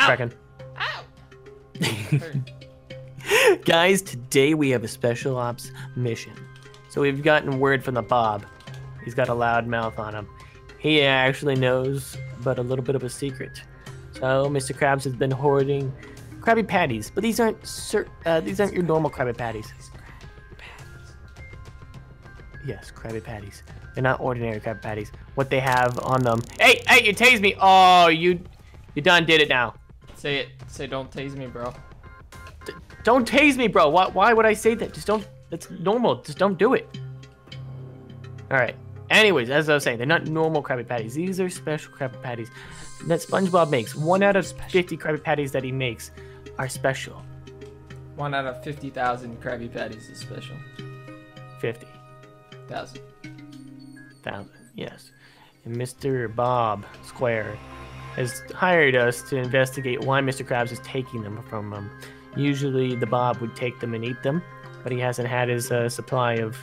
Ow. Second. Ow. Guys, today we have a special ops mission. So we've gotten word from the Bob. He's got a loud mouth on him. He actually knows but a little bit of a secret. So Mr. Krabs has been hoarding Krabby Patties, but these aren't cer- uh, these aren't your normal Krabby Patties. Yes, Krabby Patties. They're not ordinary Krabby Patties. What they have on them. Hey, hey, you tased me. Oh, you, you done did it now. Say it. Say don't tase me, bro. D- don't tase me, bro. Why, why would I say that? Just don't. That's normal. Just don't do it. All right. Anyways, as I was saying, they're not normal Krabby Patties. These are special Krabby Patties that SpongeBob makes. One out of 50 Krabby Patties that he makes are special. One out of 50,000 Krabby Patties is special. 50. Thousand. thousand. Yes, and Mr. Bob Square has hired us to investigate why Mr. Krabs is taking them from him. Usually, the Bob would take them and eat them, but he hasn't had his uh, supply of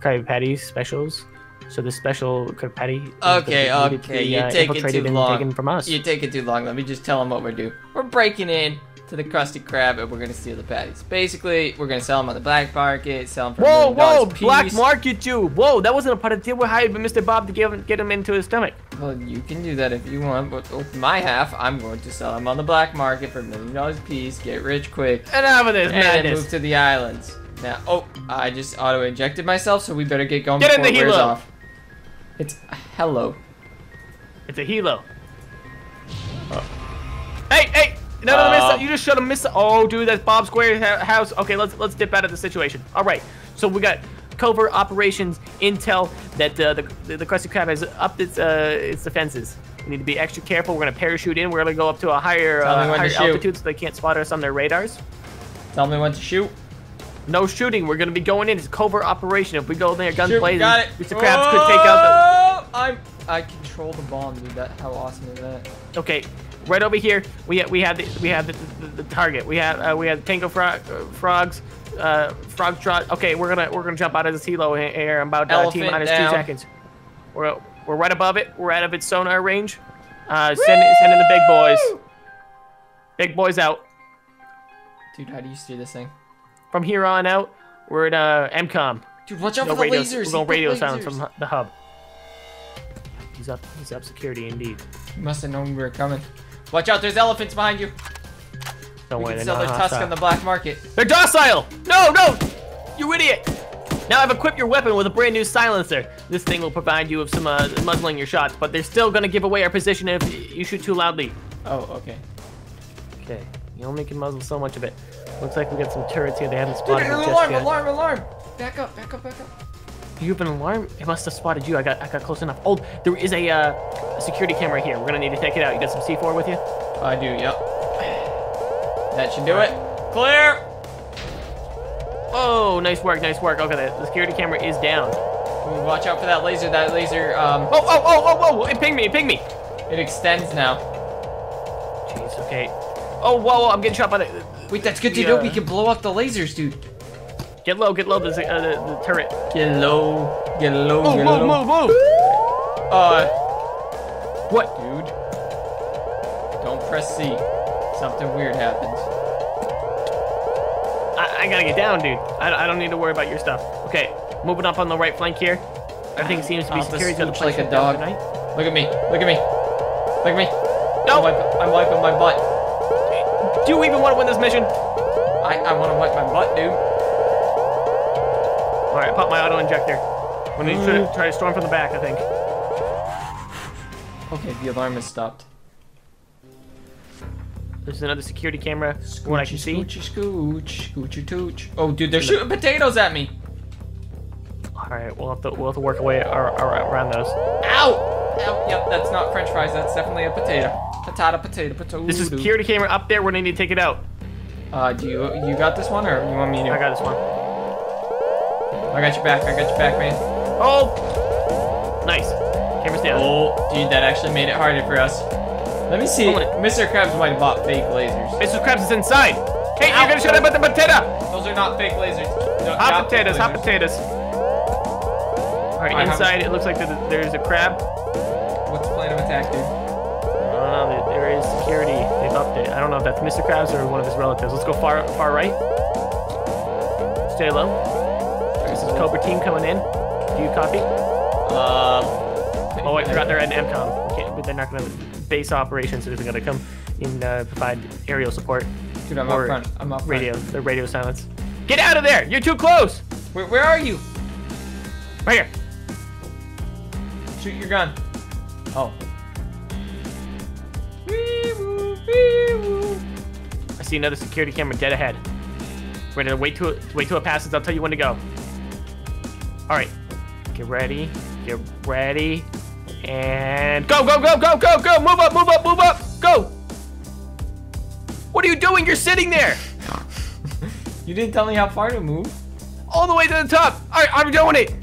Krabby Patty specials. So the special Krabby Patty. Okay, the- needed to okay, be, uh, take it infiltrated too long. Taken from us. You take it too long. Let me just tell them what we're doing. We're breaking in to the Krusty Krab and we're gonna steal the patties. Basically, we're gonna sell them on the black market, sell them for a Whoa, million dollars whoa! Black market you! Whoa, that wasn't a part of the deal. We hired Mr. Bob to give him, get him into his stomach. Well, you can do that if you want, but with my half, I'm going to sell them on the black market for a million dollars a piece, get rich quick, and out of this and madness. move to the islands. Now, oh, I just auto-injected myself, so we better get going Get in before the it wears helo. off. It's hello. It's a helo. Hey! No, no, miss. You just shut him. Miss. Oh, dude, that's Bob Square's ha- house. Okay, let's let's dip out of the situation. All right. So we got covert operations intel that uh, the the, the Krusty Krab has upped its uh, its defenses. We need to be extra careful. We're gonna parachute in. We're gonna go up to a higher uh, higher altitude so they can't spot us on their radars. Tell me when to shoot. No shooting. We're gonna be going in. It's a covert operation. If we go in there, guns blazing. Mr. Krabs could take out Oh, I'm. I control the bomb, dude. That how awesome is that? Okay, right over here. We we have the we have the, the, the target. We have uh, we have Tango frog, uh, frogs. Uh, frog trot. Okay, we're gonna we're gonna jump out of this helo he- here in about uh, T minus two seconds. We're we're right above it. We're out of its sonar range. Uh, send send in the big boys. Big boys out. Dude, how do you steer this thing? From here on out, we're at uh, MCOM. Dude, watch out No for the radio, lasers. we're going put radio silence lasers. from the hub. He's up. He's up security indeed. You must have known we were coming. Watch out, there's elephants behind you. Don't we worry, can sell their tusk on the black market. They're docile! No, no! You idiot! Now I've equipped your weapon with a brand new silencer. This thing will provide you with some uh, muzzling your shots, but they're still gonna give away our position if you shoot too loudly. Oh, okay. Okay, you only can muzzle so much of it. Looks like we got some turrets here. They haven't Dude, spotted just alarm, alarm, alarm! Back up, back up, back up. You have an alarm? It must have spotted you. I got, I got close enough. Oh, there is a, uh, security camera here. We're gonna need to take it out. You got some C4 with you? I do, yep. That should do it. Clear! Oh, nice work, nice work. Okay, the, the security camera is down. Watch out for that laser. That laser, um, Oh, oh, oh, oh, oh! It pinged me, it pinged me. it extends now. Jeez, okay. Oh, whoa, whoa! I'm getting shot by the. Wait, that's good to Yeah. know. We can blow up the lasers, dude. Get low, get low. There's a, uh, the, the turret. Get low, get low, Move, get move, low. move, move. Uh, What? dude. Don't press C. Something weird happens. I, I gotta get down, dude. I, I don't need to worry about your stuff. Okay, moving up on the right flank here. Everything seems to be I'll have to secure. so the place like a dog. tonight. Look at me. Look at me. Look at me. No. I'm, wipe- I'm wiping my butt. Do you even want to win this mission? I, I want to wipe my butt, dude. All right, pop my auto injector. When you Mm. try, try to storm from the back, I think. Okay, the alarm has stopped. There's another security camera. What I can see. Scoochy scooch, scoochie tooch. Oh, dude, they're shooting potatoes at me. All right, we'll have to we'll have to work away ar- ar- around those. Ow! Ow! Yep, that's not French fries. That's definitely a potato. Potato, potato, potato. This is security camera up there. We're gonna need to take it out. Uh, do you you got this one or you want me to? I got this one. I got your back. I got your back, man. Oh, nice. Camera's down. Oh, dude, that actually made it harder for us. Let me see. Mr. Krabs might have bought fake lasers. Mr. Krabs is inside. Hey, Ow. you're gonna shut up at the potato. Those are not fake lasers. No, Hot potatoes, hot potatoes. All right, Alright, inside it looks like there's, there's a crab. What's the plan of attack, dude? Uh, there is security. They've upped it. I don't know if that's Mr. Krabs or one of his relatives. Let's go far far right. Stay low. This is Cobra team coming in. Do you copy? Um. Oh, I forgot they're at MCOM. We can't, but they're not going to base operations. They're going to come and uh, provide aerial support. Dude, I'm or up front. I'm up front. Radio. The radio silence. Get out of there! You're too close. Where, where are you? Right here. Shoot your gun. Oh. Wee-woo, wee-woo. I see another security camera dead ahead. We're gonna wait till it, wait till it passes. I'll tell you when to go. All right, get ready, get ready, and go, go, go, go, go, go! Move up, move up, move up, go! What are you doing? You're sitting there, You didn't tell me how far to move. all the way to the top. All right, I'm doing it.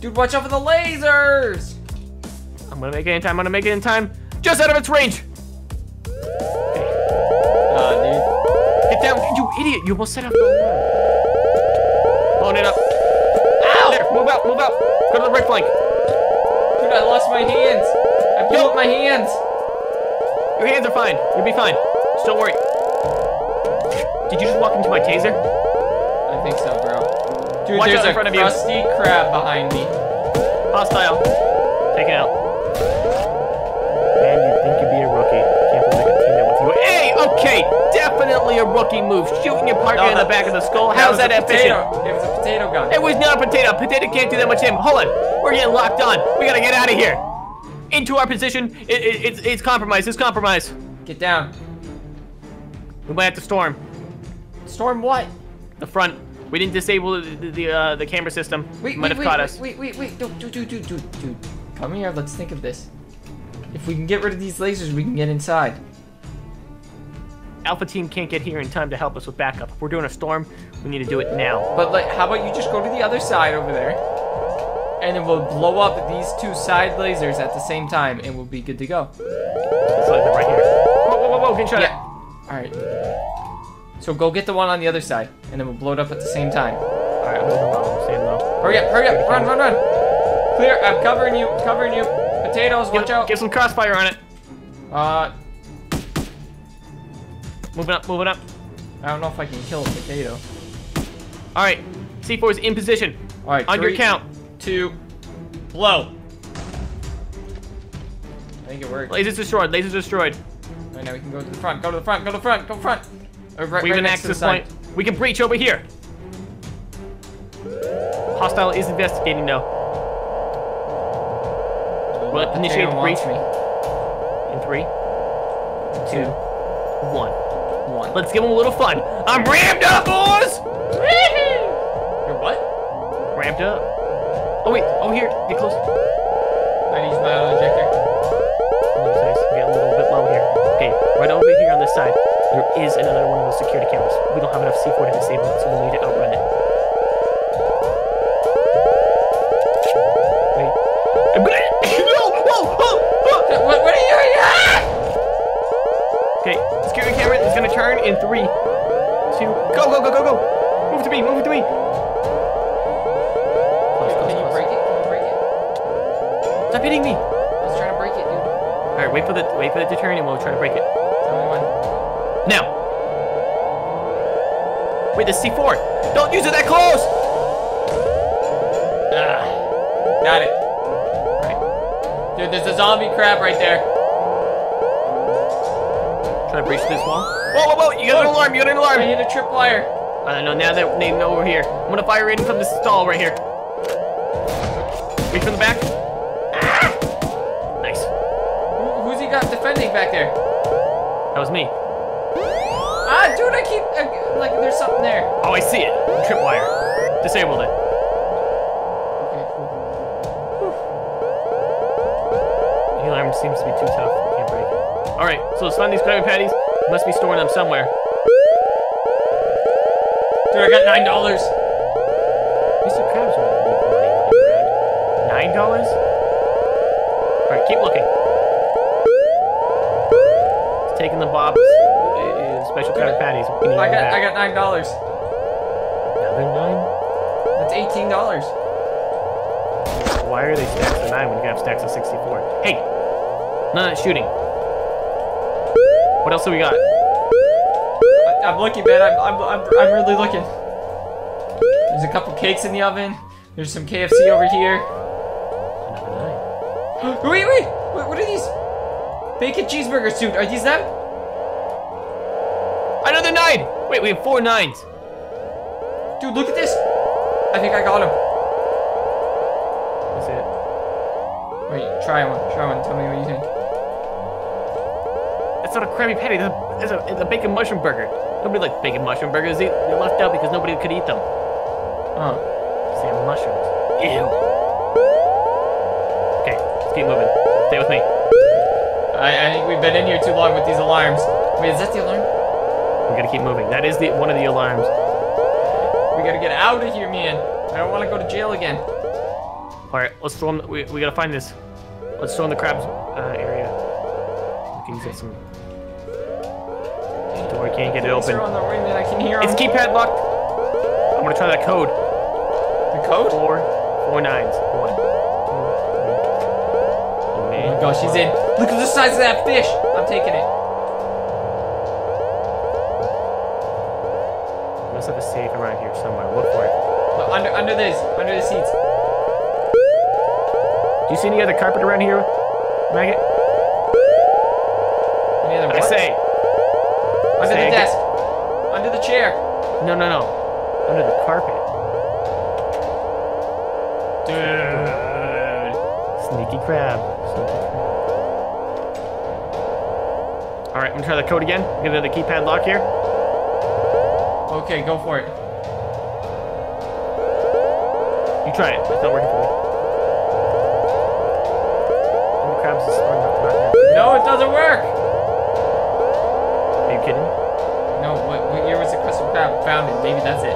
Dude, watch out for the lasers! I'm gonna make it in time. I'm gonna make it in time. Just out of its range. Uh, dude. Get down, you idiot! You almost set up the alarm. It up. Move out. Go to the right flank. Dude, I lost my hands. I blew Yo. up my hands. Your hands are fine. You'll be fine. Just don't worry. Did you just walk into my taser? I think so, bro. Dude, Watch there's out in a front of you. crusty crab behind me. Hostile. Take it out. Definitely a rookie move. Shooting your partner No, in the back of the skull. How's that efficient? potato. It was a potato gun. It was not a potato. Potato can't do that much damage. Hold on. We're getting locked on. We gotta get out of here. Into our position. It, it, it's, it's compromised. It's compromised. Get down. We might have to storm Storm what? the front. We didn't disable the the, the, uh, the camera system. Wait, might wait, have wait, caught wait, us. wait, wait, wait, dude, dude, dude, dude, dude. Come here, let's think of this. If we can get rid of these lasers, we can get inside. Alpha team can't get here in time to help us with backup. If we're doing a storm, we need to do it now. But like, how about you just go to the other side over there, and then we'll blow up these two side lasers at the same time, and we'll be good to go. They're right here. Whoa, whoa, whoa, whoa! Get shot Yeah. at. All right. So go get the one on the other side, and then we'll blow it up at the same time. All right, I'm moving low. I'm staying low. Hurry up! Hurry up! Run! Run! Run! Clear! I'm covering you! Covering you! Potatoes! Watch Get, out! get some crossfire on it. Uh, Moving up, moving up. I don't know if I can kill a potato. All right, C4 is in position. All right. On your count. Two. Blow. I think it worked. Lasers destroyed. Lasers destroyed. Right now we can go to the front. Go to the front. Go to the front. Go front. Uh, right, We have right an to access point. We can breach over here. Hostile is investigating though. Will it initiate breach? me. In three, two, one. One. Let's give them a little fun. I'm ramped up, boys. You're what? Ramped up. Oh wait. Oh here. Get close. I need my uh, ejector. Nice, nice. Get a little bit low here. Okay, right over here on this side, there is another one of those security cameras. We don't have enough C4 to disable it, so we'll need to outrun it. In three, two, go, go, go, go, go! Move to me, move to me! Close, close, Can you close. break it? Can you break it? Stop hitting me! I was trying to break it, dude. Alright, wait for the wait for the to turn and we'll try to break it. It's the only one. Now! Wait, the C4! Don't use it that close! Ah. Got it. Alright, Dude, there's a zombie crab right there. try to breach this wall. Whoa, whoa, whoa! You got an alarm! You got an I alarm! hit a tripwire. I don't know now that they know we're here. I'm gonna fire in from the stall right here. Reach from the back. Ah! Nice. Who, who's he got defending back there? That was me. Ah, dude, I keep uh, like there's something there. Oh, I see it. Tripwire. Disabled it. Okay, cool. The alarm seems to be too tough. Can't break it. All right, so let's find these Krabby Patties. Must be storing them somewhere. Dude, I got nine dollars. Mr. Krabs won't leave money lying around. Nine dollars? All right, keep looking. It's taking the Bob's uh, special Krabby Patties. I got. I got nine dollars. another nine. That's eighteen dollars. Why are they stacks of nine when you have stacks of 64? Hey, none of that shooting. What else do we got? I- I'm looking, man. I'm, I'm, I'm, I'm really looking. There's a couple cakes in the oven. There's some KFC over here. Another nine. Wait, wait, wait. What are these? Bacon cheeseburgers, dude. Are these them? Another nine! Wait, we have four nines. Dude, look at this. I think I got him. That's it. Wait, try one. Try one. Tell me what you think. It's not a Krabby Patty. It's a, it's a, it's a bacon mushroom burger. Nobody likes bacon mushroom burgers. They, they're left out because nobody could eat them. Oh. They have mushrooms. Ew. Okay, let's keep moving. Stay with me. I, I think we've been in here too long with these alarms. Wait, is that the alarm? We gotta keep moving. That is the one of the alarms. We gotta get out of here, man. I don't want to go to jail again. All right, let's throw them. We, we gotta find this. Let's throw in the crabs uh, area. We can get some. Door can't get it open. are on the ring, man. I can hear. It's keypad locked. I'm gonna try that code. the code. Four, four nines. One. Oh my gosh, she's in. Look at the size of that fish. I'm taking it. We must have a safe around here somewhere. Look for it. Look, under under this, under the seats. Do you see any other carpet around here, Maggot? Any other I say. Under the desk, under the chair. No, no, no. Under the carpet. Dude. Sneaky crab. Sneaky crab. All right, I'm gonna try the code again. Get another keypad lock here. Okay, go for it. You try it. It's not working for me. And the crabs is up. No, it doesn't work. You kidding? No, what, what year was the Krusty Krab founded? Maybe that's it.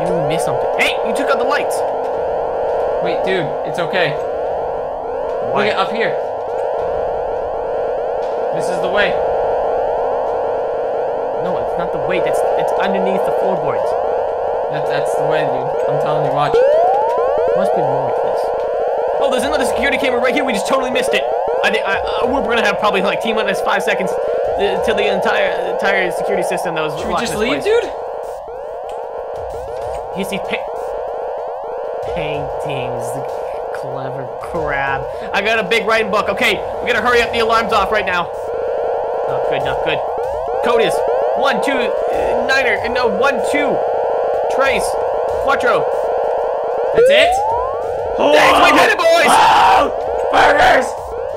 Maybe we missed something. Hey, you took out the lights. Wait, dude, it's okay. Look Why? at up here. This is the way. No, it's not the weight. That's it's underneath the floorboards. That, that's the way, dude. I'm telling you, watch. Must be more to this. Oh, there's another security camera right here. We just totally missed it. I think I, uh, we're gonna have probably like T minus five seconds uh, till the entire entire security system that was. Should we just leave, place. dude? You see pa- paintings, the clever crab. I got a big writing book. Okay, we gotta hurry up. The alarm's off right now. Not good, not good. Code is one two uh, niner. uh, No, one two. Trace. Quattro. That's it? Thanks, we did it, boys! Oh! Burgers!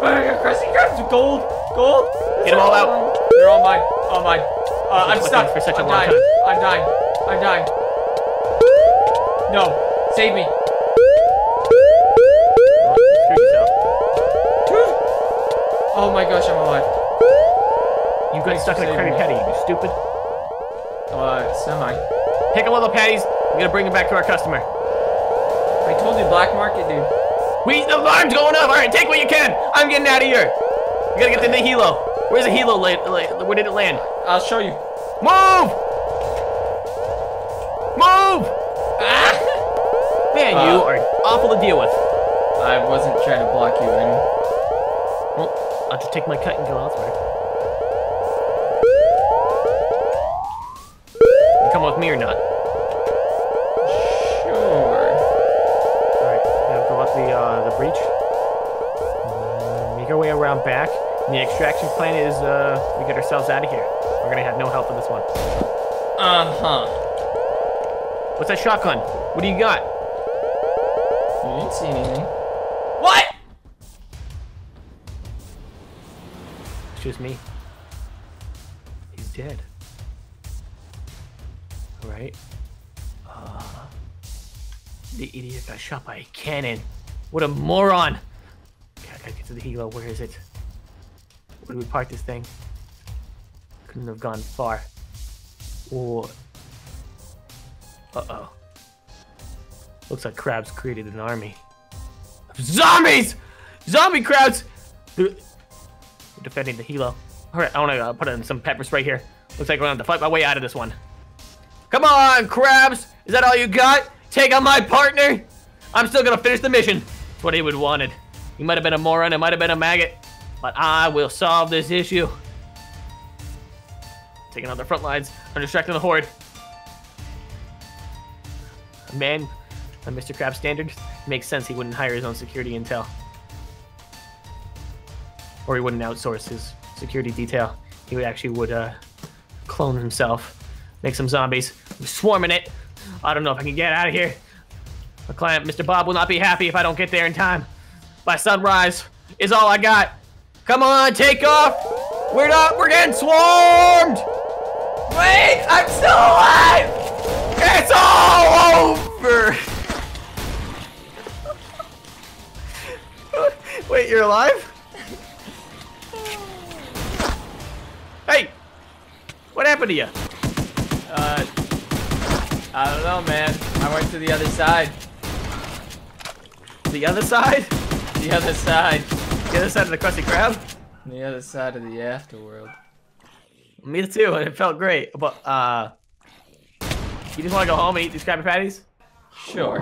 Burger, crusty crabs, gold, gold. Get 'em all out. They're all mine, all mine. Uh, I'm stuck. for such a I'm long dying. time. I'm dying. I'm dying. No, save me. Oh, screw yourself. Dude. Oh my gosh, I'm alive. You got stuck in a Save Krabby. Patty, you stupid. Uh, semi. Pick up all the patties. We gotta bring them back to our customer. I told you, black market, dude. We the alarm's going up. All right, take what you can. I'm getting out of here. We gotta get to the helo. Where's the helo? La- la- where did it land? I'll show you. Move! Move! Ah! Man, Uh, you are awful to deal with. I wasn't trying to block you in. Well, I'll just take my cut and go elsewhere. You come with me or not? Around back. And the extraction plan is uh, we get ourselves out of here. We're gonna have no help in this one. Uh huh. What's that shotgun? What do you got? You didn't see anything. What? It's just me. He's dead. All right. Uh, the idiot got shot by a cannon. What a moron! To the helo. Where is it? Where do we park this thing? Couldn't have gone far. Or. Uh oh. Looks like crabs created an army. Zombies! Zombie crowds! They're defending the helo. Alright, I wanna uh, put in some peppers right here. Looks like we're gonna have to fight my way out of this one. Come on, crabs! Is that all you got? Take on my partner? I'm still gonna finish the mission. That's what he would wanted. He might have been a moron, it might have been a maggot, but I will solve this issue. Taking out the front lines, I'm distracting the horde. A man, by Mr. Crab standard, makes sense he wouldn't hire his own security intel. Or he wouldn't outsource his security detail. He would actually would uh, clone himself, make some zombies, swarming it. I don't know if I can get out of here. My client, Mr. Bob, will not be happy if I don't get there in time. By sunrise is all I got. Come on, take off. We're not. We're getting swarmed. Wait, I'm still alive! It's all over. Wait, you're alive? Hey, what happened to you? Uh, I don't know, man. I went to the other side. The other side? The other side. The other side of the Krusty Krab? The other side of the afterworld. Me too, and it felt great. But uh, you just want to go home and eat these Krabby Patties? Sure.